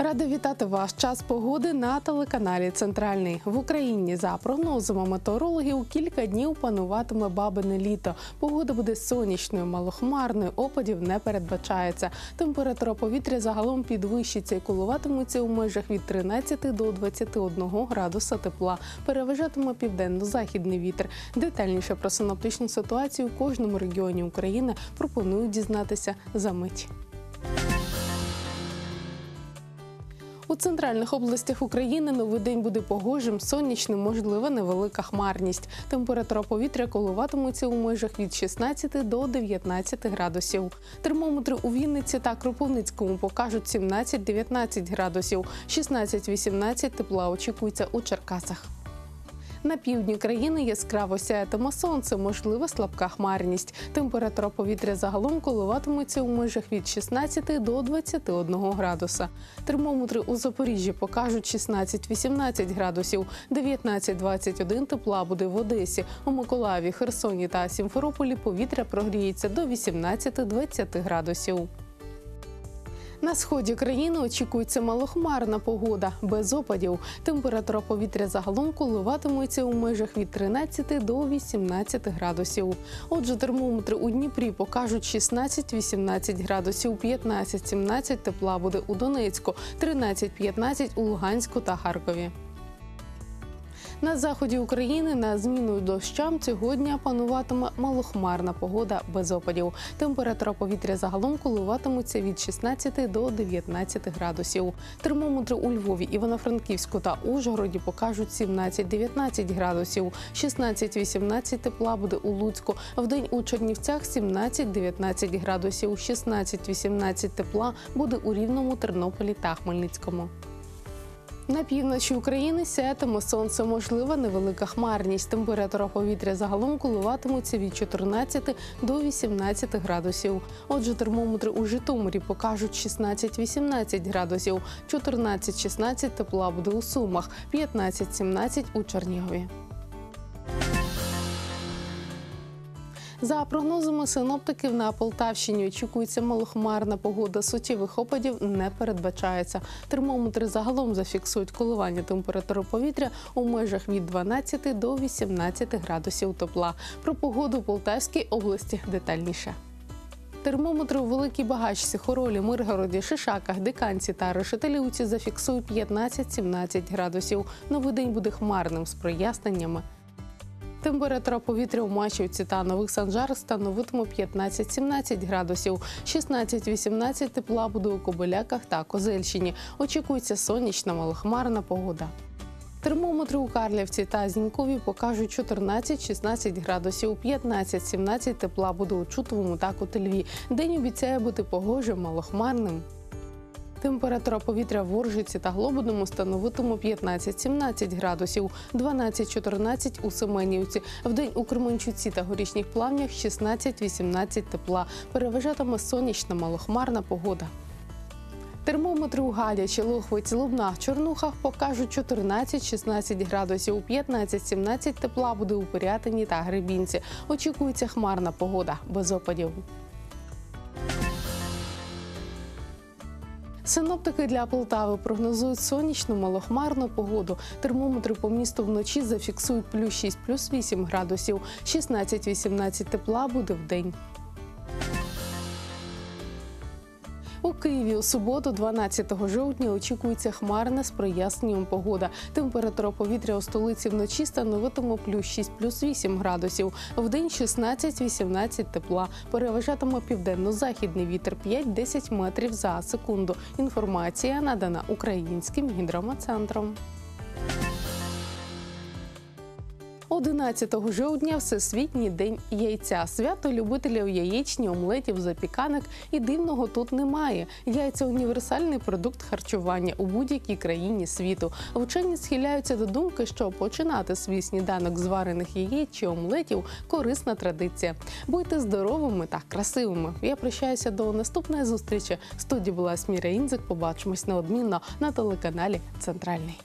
Рада вітати вас. Час погоди на телеканалі Центральний в Україні. За прогнозами метеорологів, кілька днів пануватиме бабине літо. Погода буде сонячною, малохмарною. Опадів не передбачається. Температура повітря загалом підвищиться і коливатимуться у межах від 13 до 21 градуса тепла. Переважатиме південно-західний вітер. Детальніше про синоптичну ситуацію у кожному регіоні України пропоную дізнатися за мить. У центральних областях України новий день буде погожим, сонячним, можлива невелика хмарність. Температура повітря коливатиметься у межах від 16 до 19 градусів. Термометри у Вінниці та Кропивницькому покажуть 17-19 градусів, 16-18 тепла очікується у Черкасах. На півдні країни яскраво сяятиме сонце, можлива слабка хмарність. Температура повітря загалом коливатиметься у межах від 16 до 21 градуса. Термометри у Запоріжжі покажуть 16-18 градусів, 19-21 тепла буде в Одесі. У Миколаєві, Херсоні та Сімферополі повітря прогріється до 18-20 градусів. На сході країни очікується малохмарна погода без опадів. Температура повітря загалом коливатиметься у межах від 13 до 18 градусів. Отже, термометри у Дніпрі покажуть 16-18 градусів, 15-17 тепла буде у Донецьку, 13-15 у Луганську та Харкові. На заході України на зміну дощам цього дня пануватиме малохмарна погода без опадів. Температура повітря загалом коливатиметься від 16 до 19 градусів. Термометри у Львові, Івано-Франківську та Ужгороді покажуть 17-19 градусів, 16-18 тепла буде у Луцьку. Вдень у Чернівцях 17-19 градусів, 16-18 тепла буде у Рівному, Тернополі та Хмельницькому. На півночі України сяятиме сонце, можлива невелика хмарність. Температура повітря загалом коливатиметься від 14 до 18 градусів. Отже, термометри у Житомирі покажуть 16-18 градусів, 14-16 тепла буде у Сумах, 15-17 у Чернігові. За прогнозами синоптиків на Полтавщині очікується малохмарна погода. Суттєвих опадів не передбачається. Термометри загалом зафіксують коливання температури повітря у межах від 12 до 18 градусів тепла. Про погоду у Полтавській області детальніше. Термометри у Великій Багачці, Хоролі, Миргороді, Шишаках, Диканці та Решетилівці зафіксують 15-17 градусів. Новий день буде хмарним з проясненнями. Температура повітря у Мачівці та Нових Санжар становитиме 15-17 градусів, 16-18 тепла буде у Кобиляках та Козельщині. Очікується сонячна малохмарна погода. Термометри у Карлівці та Зінькові покажуть 14-16 градусів, 15-17 тепла буде у Чутовому та Котельві. День обіцяє бути погожим, малохмарним. Температура повітря в Оржиці та Глобудному становитиме 15-17 градусів, 12-14 у Семенівці. Вдень у Кременчуці та горішніх плавнях 16-18 тепла. Переважатиме сонячна малохмарна погода. Термометри у Гадячі, Лохвиці, Лубнах, Чорнухах покажуть 14-16 градусів, 15-17 тепла буде у Пирятині та Гребінці. Очікується хмарна погода без опадів. Синоптики для Полтави прогнозують сонячну малохмарну погоду. Термометри по місту вночі зафіксують плюс 6, плюс 8 градусів, 16-18 тепла буде в день. Києві у суботу, 12 жовтня, очікується хмарна з проясненням погода. Температура повітря у столиці вночі становитиме плюс 6, плюс 8 градусів. Вдень 16-18 тепла. Переважатиме південно-західний вітер 5-10 метрів за секунду. Інформація надана українським гідрометцентром. 11 жовтня Всесвітній день яйця. Свято любителів яєчні, омлетів, запіканок і дивного тут немає. Яйця універсальний продукт харчування у будь-якій країні світу. Вчені схиляються до думки, що починати свій сніданок з варених яєць чи омлетів корисна традиція. Будьте здоровими та красивими. Я прощаюся до наступної зустрічі. В студії була Сміра Інзик. Побачимось неодмінно на телеканалі Центральний.